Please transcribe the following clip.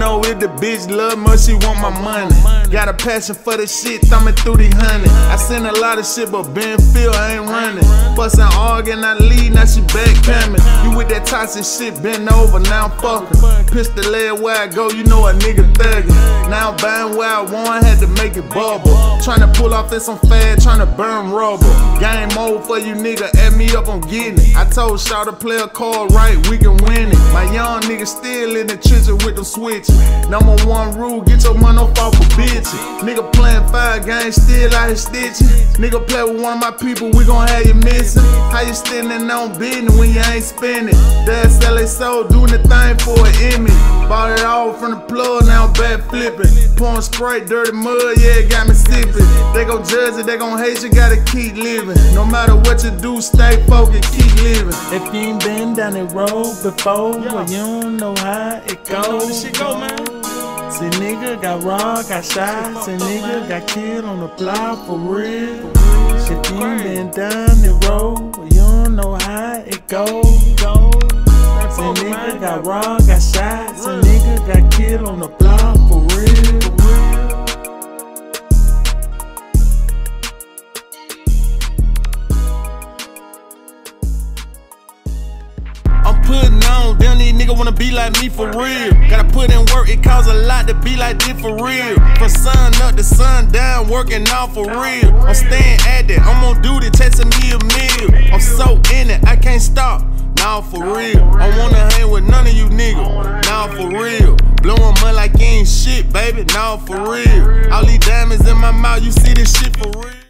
real, the bitch love much, she want my money. Got a passion for the shit, thumbing through the honey. I seen a lot of shit, but Ben Phil, ain't running. Bustin' arguing, I lead, now she coming. You with that toxic shit, bend over, now I'm fucking. Pistol leg where I go, you know a nigga thuggin'. Now buying where I want, had to make it bubble. Tryna pull off this on fad, tryna burn rubber. Game mode for you nigga, add me up, I'm getting it. I told Shaw to play a card right, we can win it. Them switches. Number one rule, get your money off off a bitch. Nigga playing five games, still out here stitching. Nigga play with one of my people, we gon' have you missing. How you standing on business when you ain't spending? That's LA Soul doing the thing for an image. Bought it all from the plug, now I'm back flipping. Pouring spray, dirty mud, yeah, it got me sipping. They gon' judge it, they gon' hate you, gotta keep living. No matter what you do, stay focused, keep living. If you ain't been down the road before, well, you don't know how it goes. Shit go, man. See, nigga got robbed, got shot. See, nigga got killed on the block for real. Shit, you ain't been down the road, well, you don't know how it goes. Got robbed, got shot. See, nigga got killed on the block for real. I'm putting on, damn these niggas wanna be like me for real. Gotta put in work, it costs a lot to be like this for real. From sun up to sun down, working out for real. I'm staying at it, I'm on duty, chasing me a meal. I'm so in it, I can't stop. Now for real, I wanna hang baby. Now for real, all these diamonds in my mouth, you see this shit for real.